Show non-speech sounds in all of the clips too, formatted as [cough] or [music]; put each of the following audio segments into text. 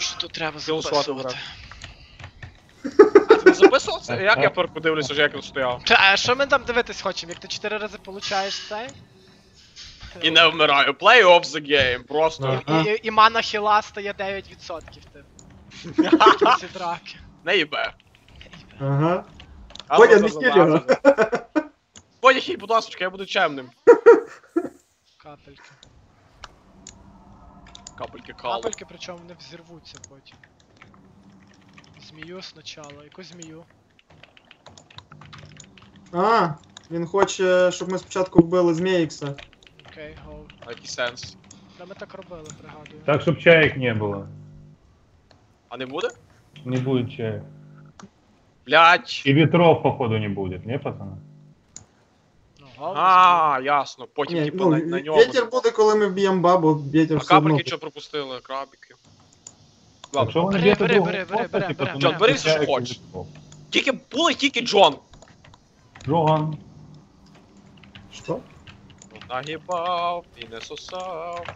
що тут треба записувати. А ти не записував це? Як я тепер подивлюся, що як він стояв? Та, а що ми там дивитись хочемо? Як ти 4 рази получаєш цей? І не вмираю. Play off the game. Просто. І, і, і мана хіла стає 9%, типу. Кінці драки. Не їбе. Ага. А, Бодя, не за- його. за- Бодя, хіль, будь ласка, я буду чемним. Капельки. Капельки калу. Капельки, причому не взірвуться потім. Змію спочатку. Яку змію? А, він хоче, щоб ми спочатку вбили Зміїкса. Окей, гоу. А Який сенс? Та ми так робили, пригадую. Так, чтобы чаек не было. А не буде? Не будет чаек. Блять. И ветров, походу, не будет, не, пацаны? Ну. А, ясно. Потім, Ні, типу, ну, на, на ньому. Вітер буде, коли ми вб'ємо бабу, вітер А все одно. капельки що пропустили? Крабики. Так Ладно. что он Бери, где-то бери, другого бери, бери, туда Джон, бери, чаек що и хочеш. ветров. Тільки були тільки Джон. Джон. Що? Нагибав і не сосав.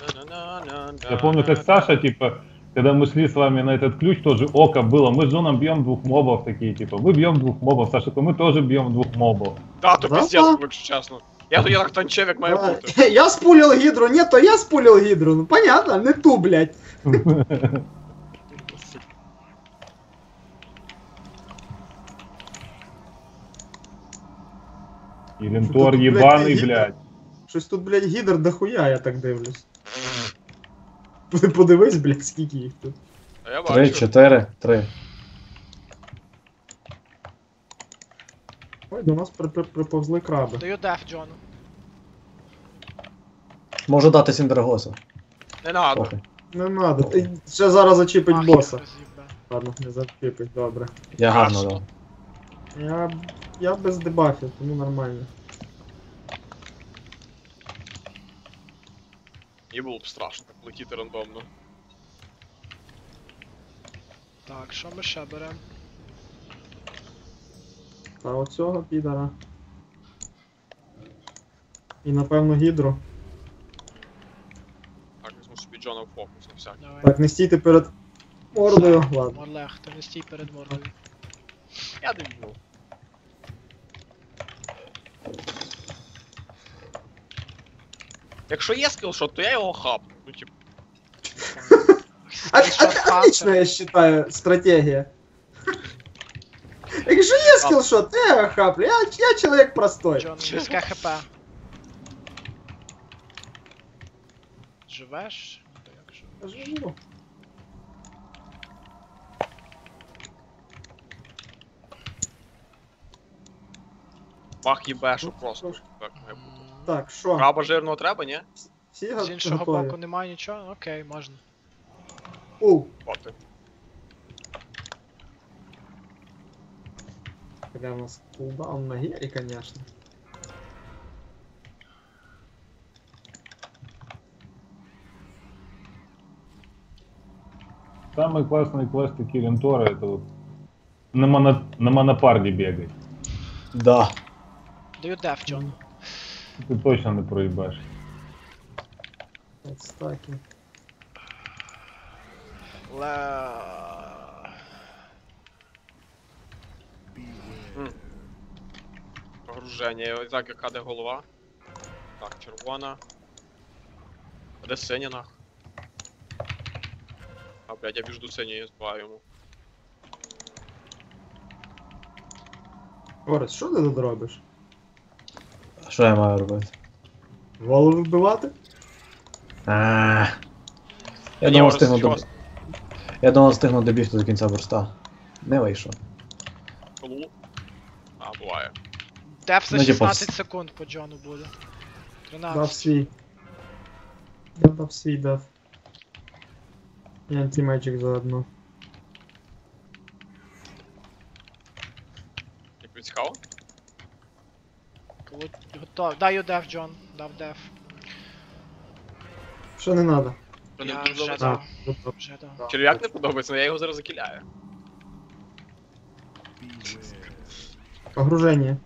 На-на-на-на-на. Я помню, как Саша, типа, когда мы шли с вами на этот ключ, тоже око было. Мы с Джоном бьем двух мобов такие, типа, мы бьем двух мобов. Саша, такой, мы тоже бьем двух мобов. Да, то Да? пиздец, якщо чесно. Я тоді так танчев, як має А, бути. Я спулил гидру, нет, то я спулил гидру. Ну понятно, не ту, блядь. И лентор Тут, блядь, ебаный, гидра. блядь. Щось тут, блядь, гідр дохуя, я так дивлюсь. Подивись, блядь, скільки їх тут. А я Три, бачу. чотири, три. Ой, до нас при- при- приповзли краби. Даю деф Джону. Можу дати Сіндрагоса. Не надо. Похуй. Не надо, ти ще зараз зачіпить Ах, боса. роз'їбе. Ладно, не зачіпить, добре. Я гарно дав. Я, я без дебафів, тому нормально. Мені було б страшно так летіти рандомно. Так, що ми ще беремо? Та оцього підара. І напевно гідру. Так, візьму собі Джона в фокус на всякий. Давай. Так, не стійте перед мордою. Ладно. Олег, ти не стій перед мордою. Я дивлю. Якщо є скілшот, то я його хапну. Ну, типу, От- от- Отлично, я считаю, стратегія. Якщо є скілшот, то я хаплю. Я, я чоловік простой. Джон, низьке хп. Живеш? То як же? Живу. мах їбе, що просто. Так має бути. М, Так, що? Краба жирного треба, ні? Всі З го- іншого готові? боку немає нічого? Окей, можна. У, Боти. Когда у нас кулдаун на геле, конечно. Самый классный квест такие лентора, это вот на, моно, на монопарде бегать. Да. Даю деф Джону. Ты точно не проебашь. Вот стаки. Ле... Погруження. І так, яка де голова. Так, червона. А де синя нах? А, блядь, я біжу до синьої збиваю йому. Орес, що ти тут робиш? Що я маю робити? Голову вбивати? А. Я думав, встигну доб... Я думав, встигну добігти до кінця бурста. Не вийшов. Колу. А, буває. Деф за Ну, типу, 16 секунд по Джону буде. Дав 13. свій. Я дав свій дав. І антимеджик заодно. Як тобі цікаво? Готов. Даю деф, Джон. Дав деф. Що не надо? Що не Я вже дав. Вже дав. Черв'як не подобається, але я його зараз закіляю. Погруження.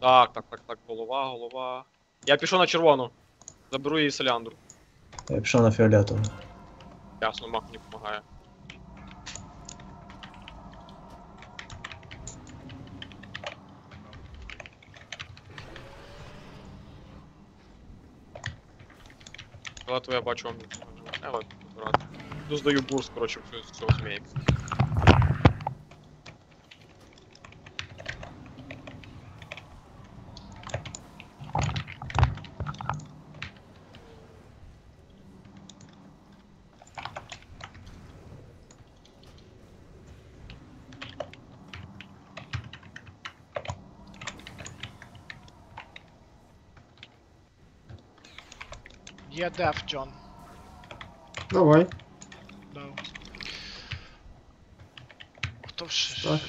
Так, так, так, так, голова, голова. Я пішов на червону. Заберу її селяндру. Я пішов на фіолетову. Ясно, мах мені допомагає. Але то я бачу вам. Е. Ну, здаю бурс, коротше, всю- з цього змії. Є деф, Джон. Давай. Дав. Хто в. Так.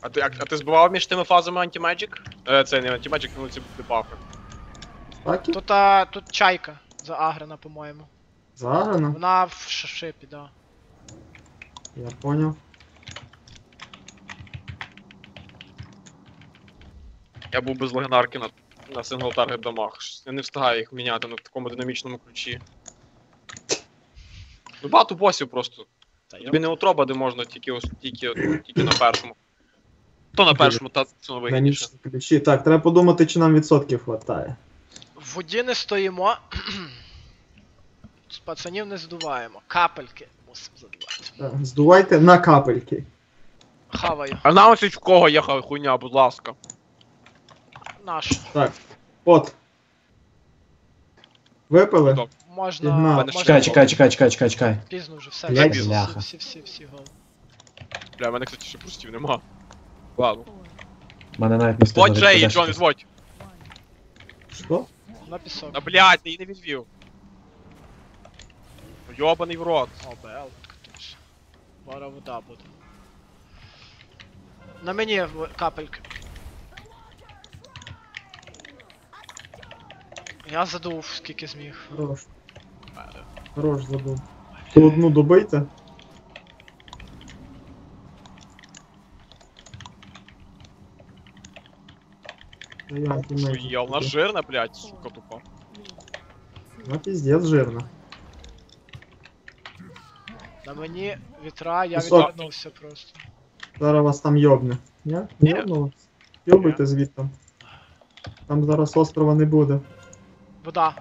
А ти, а, а ти збивав між тими фазами антимаджик? Е, це не антимаджик, ну ці дебафи. Такі? Тут, а, тут чайка заагрена, по-моєму. Заграно? Вона в ш- шипі, да. Я понял. Я був без легенарки на, на сингл таргет дамаг. Я не встигаю їх міняти на такому динамічному ключі. Ну багато босів просто. Тобі не утроба, де можна тільки, тільки, тільки на першому. То на першому, та це вигідніше. Ключі. Так, треба подумати, чи нам відсотків хватає. В воді не стоїмо. З пацанів не здуваємо. Капельки мусимо задувати. Так, здувайте на капельки. Хаваю. А на ось в кого є хуйня, будь ласка. Наш. Так. От. Випили? Добре. Можна. Пігнали. можна Чекай, чекай, чекай, чекай, чекай, чекай. Пізно вже все. Блядь, всі, бляха. всі, всі, всі, всі гол. Бля, в мене, кстати, ще пустів нема. Ладно. Мене навіть не Зводь встигли Джей, відподешти. Джон, зводь. Що? На пісок. Та блядь, ти її не відвів. Ну, Йобаний в рот. О, БЛ, катусь. Бара вода буде. На мені в- капельки. Я задув скільки зміг. Хорош. Хорош забув. Ту одну добийте. Та я Що антимейджик є, вона буду. жирна, блядь, сука тупа. Ну, піздець жирно. На мені вітра, я Пісок. відвернувся просто. Зараз вас там йобне. Ні? Не Ні. йобнуло? Йобуйте звідти. Там зараз острова не буде. Вода.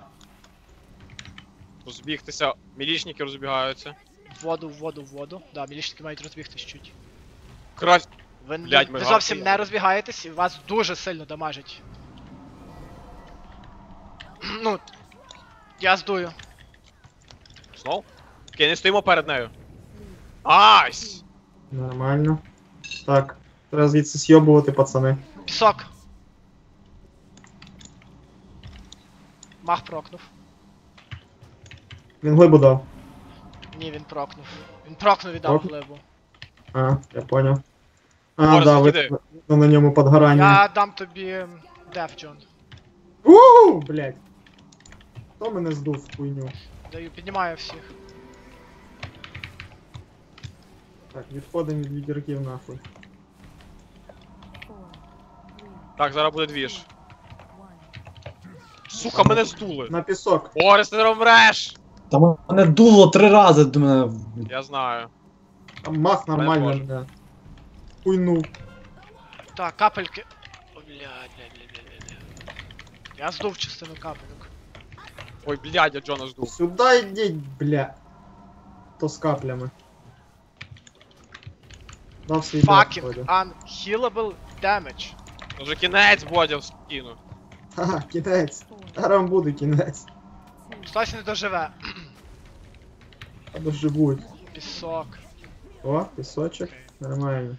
Розбігтися, мілічники розбігаються. В воду, в воду, в воду. Да, мілішники мають розбігтись чуть. Крась. Ви, не- Блядь, ми ви зовсім не розбігаєтесь і вас дуже сильно дамажить. Ну. Я здую. Знов? Окей, не стоїмо перед нею. Айс! Нормально. Так, треба звідси сйобувати, пацани. Пісок. Мах прокнув. Він глибу дав. Ні, він прокнув. Він прокнув і дав Прокнув? глибу. А, я понял. А, Борис, да, ви ви на ньому подгорання. Я дам тобі деф, Джон. Ууу, блядь. Хто мене здув в хуйню? Даю, піднімаю всіх. Так, відходимо від відірків нахуй. Так, зараз буде двіж. Сука, мене здули. На пісок. Борис, ти не вмреш! Та мене дуло три рази до мене. Я знаю. Там мах нормально Мене мене. Хуйнув. Так, капельки. О, блядь, блядь, блядь, блядь, блядь. Я здув частину капельок. Ой, блядь, я Джона жду. Сюди йдіть, бля. То з каплями. Дав свій деф, Fucking Бодя. unhealable damage. Вже кінець Бодя скину. Ха, кінець. Вам буде кінець. Хтось не доживе. А доживуть. Пісок. О, пісочок. Нормально.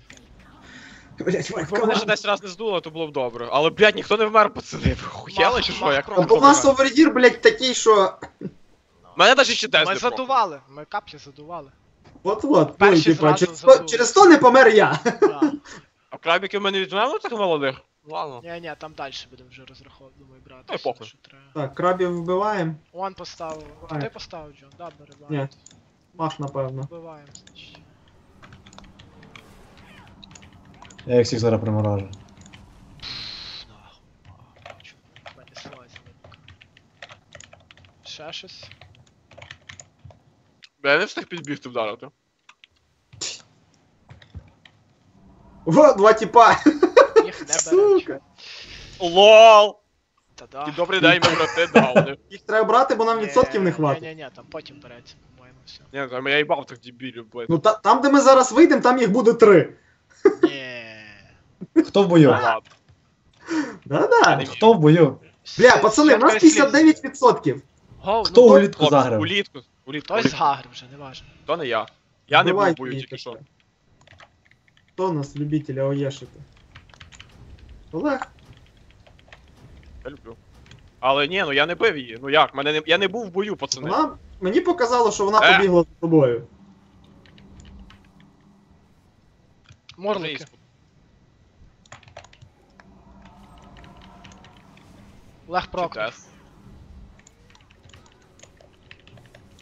Блять, Якби мене ще десь раз не здуло, то було б добре. Але, блядь, ніхто не вмер, пацани. Хуяли чи що? Як просто. У нас овердір, блять, такий, що. Мене навіть ще Ми не прокнув. задували, ми каплі задували. От-от, ну, Перші типа, зразу через то, задули. через то не помер я. Да. А крабіки в мене відмовили таких молодих? Ладно. Ні, ні, там далі будемо вже розраховувати, думаю, брати. Ой, похуй. що треба. Так, крабів вбиваємо. Он поставив. Ай. Ти поставив, Джон, да, бери, Ні. ладно. Мах, напевно. Вбиваємо, значить. Я їх всіх зараз приморажу. Нахуй. Чому в мене слазили? Ще щось? Бля, Я не встиг підбігти вдарити. О, два тіпа! [laughs] Не Сука. Лол! Та да. І добрий день, ми брати дауни. [laughs] Їх треба брати, бо нам відсотків не хватить. Ні, ні, ні, там потім береться, по-моєму, все. Ні, там я їбав тих дебілів, блядь. Ну та, там, де ми зараз вийдемо, там їх буде три. Ні. [laughs] Хто в бою? Ладно. Да-да. не Хто в бою? Бля, пацани, у нас 59%. Гоу, Хто ну, у то- літку Хлопці, заграв? улітку, улітку, Хтось з улітку. Гагри вже, не важно. То не я. Я не був в бою їй тільки що. таке. Хто у нас любителя оєшити? Олег? Я люблю. Але ні, ну я не бив її. Ну як? Мене не... Я не був в бою, пацани. Вона... Мені показало, що вона Е. побігла за тобою. Морлики. Олег Прокоп. Чудес.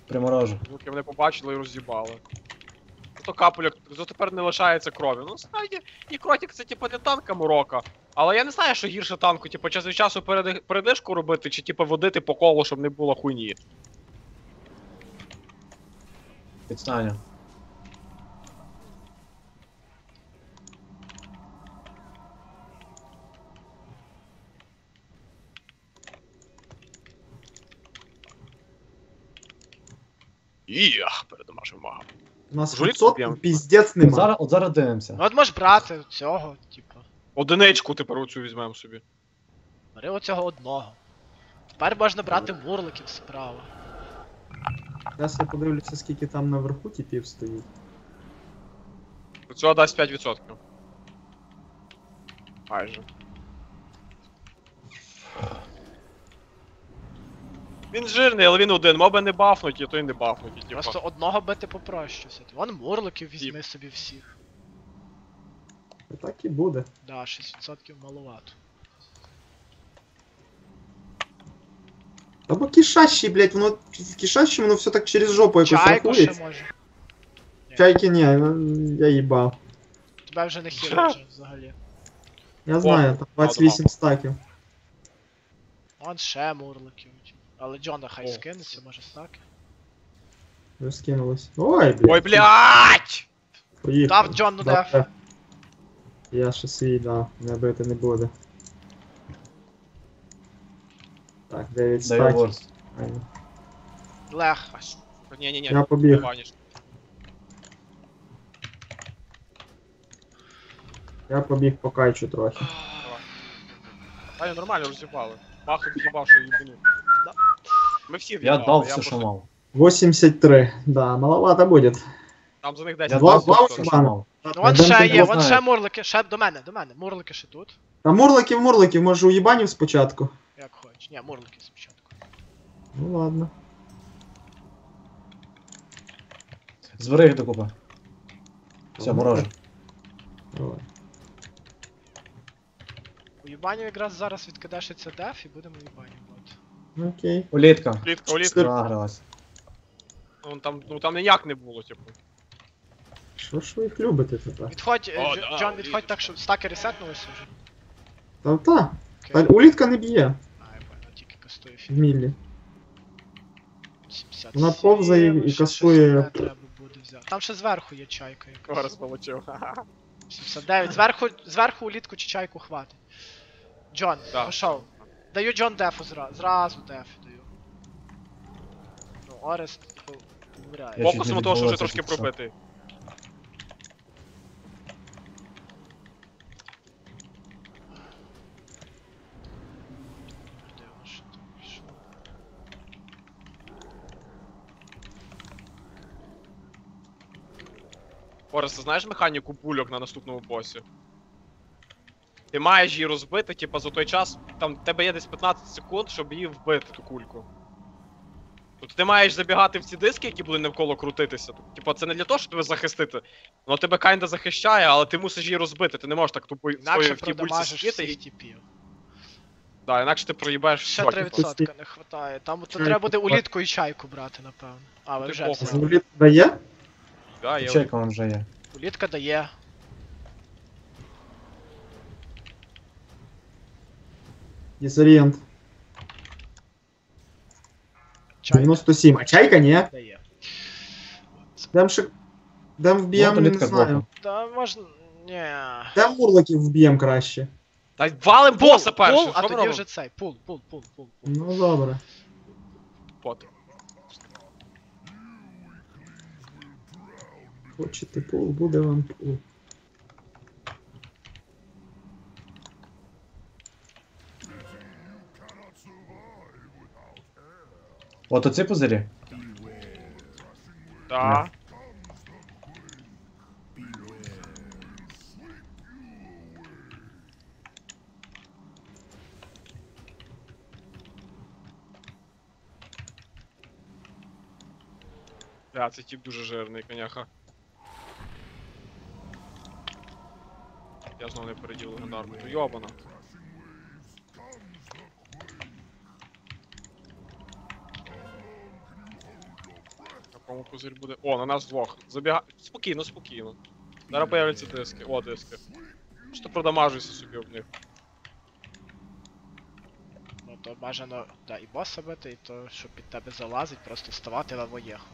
Приморожу. Звуки мене побачили і роз'їбали. Зато капельок, зато тепер не лишається крові. Ну, справді, і кротик це типу не танка Мурока. Але я не знаю, що гірше танку, типу, час від часу передишку робити, чи типу водити по колу, щоб не було хуйні. Підстаню. Іях, перед магом. У нас Жулік відсотків прям. піздець От нема. зараз, от зараз дивимося. Ну от можеш брати цього, типу. Одиничку тепер оцю візьмемо собі. Бери оцього одного. Тепер можна брати мурликів справа. Зараз я подивлюся, скільки там наверху типів стоїть. Цього дасть 5%. Майже. Він жирний, але він один. Моби не бафнуті, то й не бафнуті. Просто одного бити попроще. все. Вон мурликів візьми собі всіх. І так і буде. Да, 6% маловато. Або кишащий, блять, воно в кишащому воно все так через жопу якось Чайку ще рахується. може. Чайки ні, ну, я їбав. Тебе вже не хіло вже взагалі. Я знаю, там 28 стаків. Вон ще мурликів. Але Джона хай О. скинеться, може стаки. Розкинулось. Ой, блядь. Ой, блядь! Поїхав. Дав Джону Да, деф. да. Я ще свій, да, не бити не буде. Так, 9 Даю стаків. ворс. Айно. Лех. Ні-ні-ні. Я побіг. Ваніш. Я побіг по кайчу трохи. Та ні, нормально роз'їбали. Мах тут їбав, що їбанув. Да. Ми всі Я в'їбали, дав все, просто- що мав. 83. Да, маловато буде. Там за них Я 10 Два- дав два все, у що Івана. мав. Ну от ще є, от ще мурлики, ще до мене, до мене. Мурлики ще тут. Та мурликів, мурликів, може уїбанів спочатку. Як хочеш. Ні, мурлики спочатку. Ну ладно. Збери їх докупи. Все, морожу. Давай. У Юбанів якраз зараз відкидашиться деф і будемо Юбанів бот. Окей. Улітка. Улітка, улітка. Награлась. Ну там, ну там ніяк не було, типу. Що ж ви їх любите тепер? Відходь, е, О, Дж- да, Джон, відходь так, щоб стаки ресетнулися вже. Та та. Окей. Та улітка не б'є А, я понял, тільки кастує в фільм. міллі. 77, Вона повзає і ще кастує. щось одне треба буде взяти. Там ще зверху є чайка Кого якась. розполочив. 79. Зверху, зверху улітку чи чайку хватить. Джон, Да. пішов. Даю Джон дефу зразу. Зразу деф даю. Ну, Орест по- помирає. Я Фокусом того, що вже відбулося трошки що. пробитий. Де воно що там пішло? Орес, ти знаєш механіку пульок на наступному босі? Ти маєш її розбити, типа за той час, там в тебе є десь 15 секунд, щоб її вбити, ту кульку. Тобто ти маєш забігати в ці диски, які будуть навколо крутитися. Типа, це не для того, щоб тебе захистити. Воно тебе кайнда захищає, але ти мусиш її розбити. Ти не можеш так тупо в тій бульці сидіти і. типів. Да, інакше ти проїбаєш Ще все. 3% не хватає. Там то треба буде улітку і чайку брати, напевно. А, ви вже Улітка дає? Да, я Чайка вам вже є. Улітка дає. Дізорієнт. Чайка 97. А чайка ні. дає. Дем ще... Дем вб'єм, Ну, не талітка знаю. збоку. Та можна. Ні. Дем мурлоків вб'єм краще. Та валим боса Пул, перший, пул, що а ми тоді робимо? вже цей. Пул, пул, пул, пул, пул. Ну добре. От. Хочете pull, буде вам pull. От оці пузирі? Да. Бля, це тип дуже жирний, коняха. Я знову не переділ легендарну. Ну йобана. На кому козирь буде. О, на нас двох. Забіга. Спокійно, спокійно. Зараз появляться диски. О, диски. Що продамажуйся собі об них. Ну то бажано, да, і боса бити, і то, що під тебе залазить, просто вставати на воєху.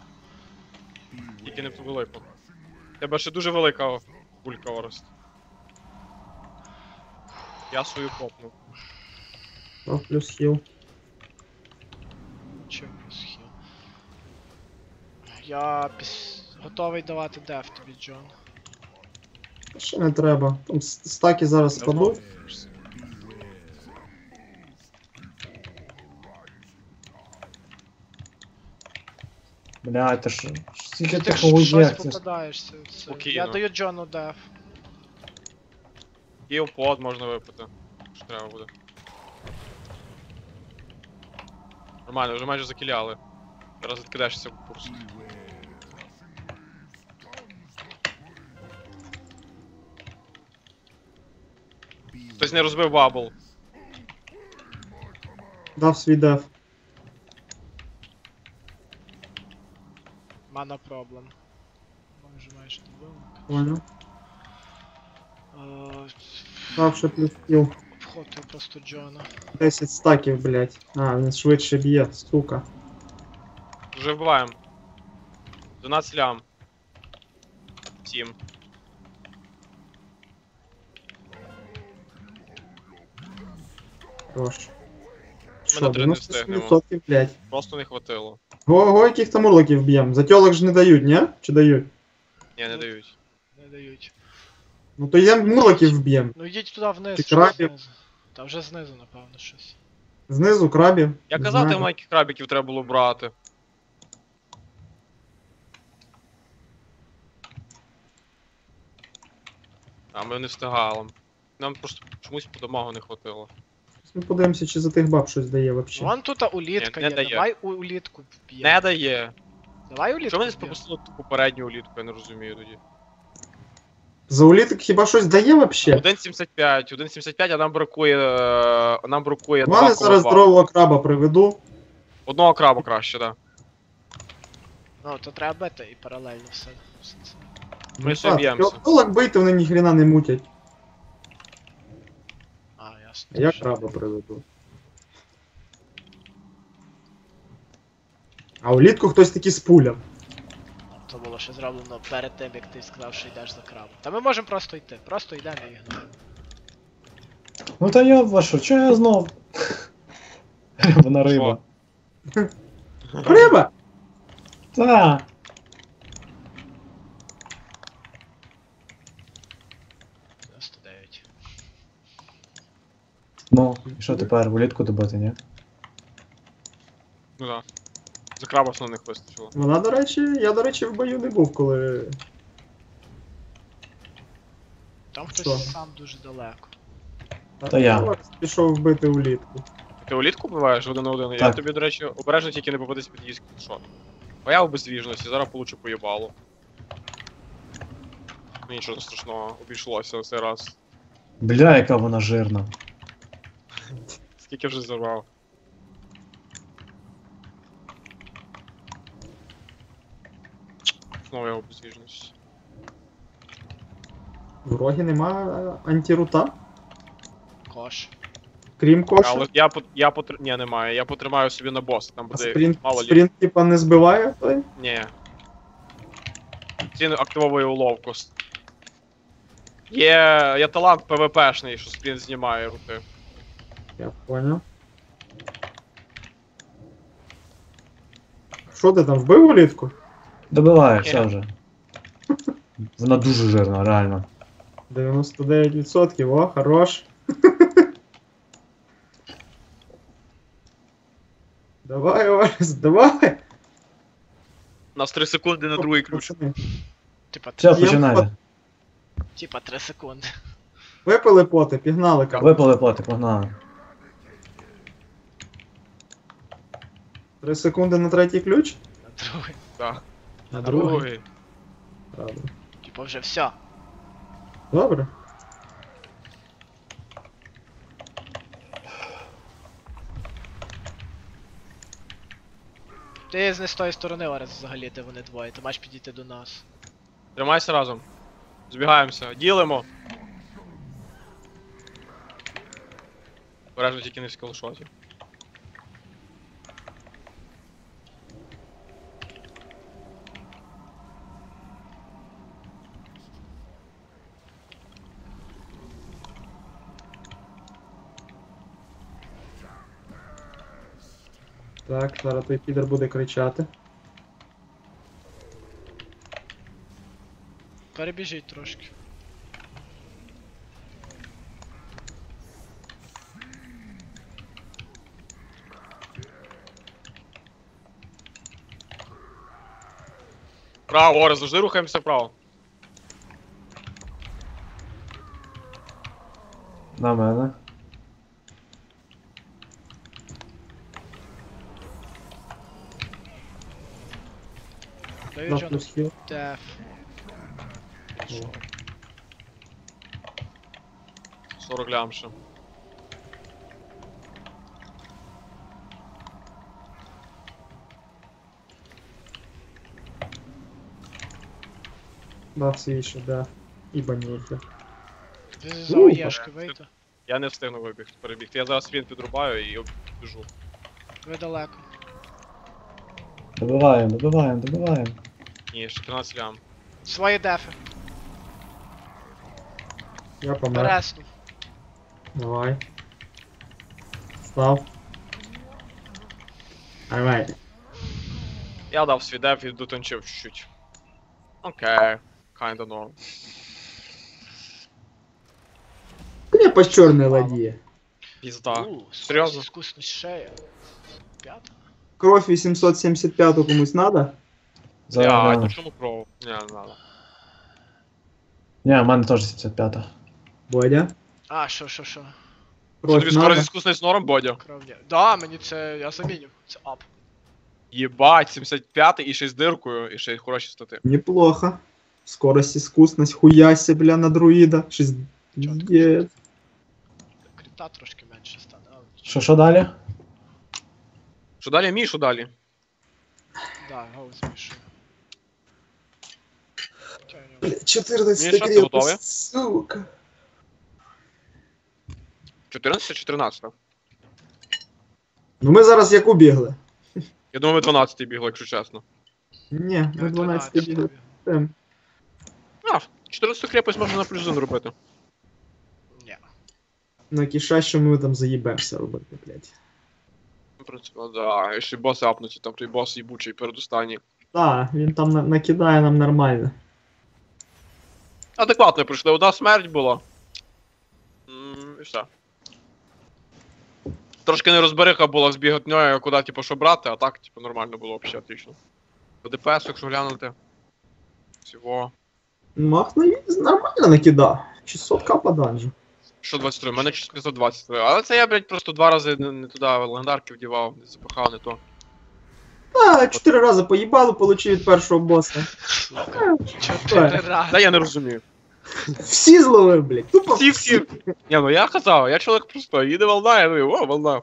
Тільки не. У Тебе ще дуже велика кулька Орест. Я свою копнув. Дав плюс хіл. Чим схил. Я піс... готовий давати деф тобі, Джон. Ще не треба. Там с- стаки зараз спадуть. Бля, це ж... Скільки Ти такого ж є? щось Це ж- попадаєшся. це. Спокійно. Я даю Джону деф. І под можна випити. Що треба буде. Нормально, вже майже закіляли. Зараз відкидаєшся в курс. Хтось не розбив бабл. Дав свій деф. Мана проблем. Майже майже добив. Понял. Е, Дав ще плюс хіл. Входив просто Джона. 10 стаків, блять. А, він швидше б'є, сука. Вже вбиваємо. 12 лям. 7. Хорош. Ми Що, на три не 97%, блять. Просто не хватило. Ого, яких там урлоків б'єм. За тьолок ж не дають, ні? Чи дають? Ні, не дають. Не дають. Ну то йдем мурлоків вб'єм. Ну йдіть туди вниз, Чи що крабів? знизу. Та вже знизу, напевно, щось. Знизу крабів. Я Не казав, знаю. ти маленьких крабіків треба було брати. А ми не встигали. Нам просто чомусь по дамагу не хватило. Ми подивимося, чи за тих баб щось дає вообще. Вон тут улітка Ні, не є, дає. давай у улітку Не дає. Давай улітку Чому ми не вб'ємо. пропустили ту попередню улітку, я не розумію тоді. За уліток хіба щось дає вообще? 1.75, 1.75, а нам бракує. е, Нам бракує У мене зараз 2,2. здорового краба приведу. Одного краба краще, так. Ну, то треба бити і паралельно все. все це. Ми ще б'ємося. Тьолок бити вони ніхрена не мутять. А, ясно. А я Що? краба приведу. А улітку хтось таки спуляв. То було ще зроблено перед тим, як ти сказав, що йдеш за крабом. Та ми можемо просто йти. Просто йдемо і ігноруємо. Ну та я вашу, чого я знов? Вона риба. Риба! Та. — 99. Ну, і що тепер, улітку добити, ні? Ну так. За краба основних вистачило. Вона, до речі, я, до речі, в бою не був, коли. Там хтось Що? сам дуже далеко. Та я. Тьолок Пішов вбити улітку. Ти улітку буваєш один на один? Я Так. тобі, до речі, обережно тільки не попадись під її шот. Бо я у безвіжності, зараз получу поїбало. Ну, Нічого страшного, обійшлося цей раз. Бля, яка вона жирна. Скільки вже зарвав? Знову я у. В рогі нема е, антирута, Кош. крім коша. Але я по я потр... Ні, немає. Я потримаю собі на боса, там А буде спринт, мало спринт типа не збиває той? Ні. Він активовує уловку. Є, є талант ПВПшний, що спін знімає рути. Я понял. Що ти там вбив улітку? Добиває, все вже. Вона дуже жирна, реально. 99%, о, хорош. Давай, Орес, давай! У нас 3 секунди на другий ключ. Типа, Все, починайте. типа 3 секунди. Випили поти, пігнали ка. Випали плати, погнали. Три секунди на третій ключ? На другий. Да. На другий. другий. Правда. Типа вже все. Добре. Ти з не з тої сторони Орес взагалі, де вони двоє, ти маєш підійти до нас. Тримайся разом. Збігаємося. Ділимо. Бережно тільки не в скілшоті. Так, зараз той підер буде кричати. Перебіжіть трошки. Право, Орес, завжди рухаємося вправо. На мене. Даю На Джону плюс хіл. деф. О. 40 лямше. Дав свій ще, да. І баніки. Ти з Ну, ОЄшки вийти. Я не встигну вибігти, перебігти. Я зараз спін підрубаю і біжу. Ви далеко. Добиваємо, добиваємо, добиваємо. Ні, ще 13 лям. Свої дефи. Я помер. Переснув. Давай. Став. Alright. Я дав свій деф і дотончив чуть-чуть. Окей. Kinda norm. Я по чорній ладі. Пізда. У, серйозно? Скусність шея. П'ята. Кров 875 комусь надо? Гляну. ну чому кров? Не, не надо. Ні, у мене теж 75-та. Бодя? А, що, що, що? Що тобі скоро надо? зі скусний з норм, Бодя? Да, мені це. Я заміню. Це ап. Єбать, 75 і ще з диркою, і ще й хороші стати. Неплохо. Скорость искусность, хуяся, бля, на друида. Шесть... Чотко. Є. Кріта трошки менше стане, але. Що, що далі? Що далі, мій, що далі? Да, гол змішую. Хоча у нього- Бля, 14 Міша, ти крепость, сука. 14 чи 14? Ну ми зараз як убігли. Я думаю, ми 12 бігли, якщо чесно. Ні, ми 12 бігли. Тем. А, 14 крепость можна на плюс один робити. Ні. На кишащому ми там заїбемося робити, блядь. В принципі, да, і ще боси апнуті, там той бос їбучий передостанній. Так, він там на- накидає нам нормально. Адекватно прийшли, одна смерть була. І все. Трошки нерозбериха була з біготньою, куди, типу, що брати, а так, типу, нормально було взагалі отлично. По ДПС, якщо глянути. Всього. Мах нормально накидав. 600 капа данжу. Що 23? У мене 423. Але це я, блядь, просто два рази не, не туди легендарки вдівав, не запахав, не то. А, 4 рази поїбало, получив від першого боса. Чотири Та я не розумію. Всі зловив, блядь. Тупо Всі всі. Ні, ну я казав, я чоловік простой, їде волна, я думаю, о, волна.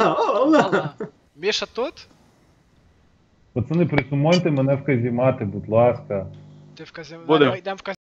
Ала. Міша тут? Пацани, присумуйте мене в казімати, будь ласка. Ти в казі... Будем. Йдемо в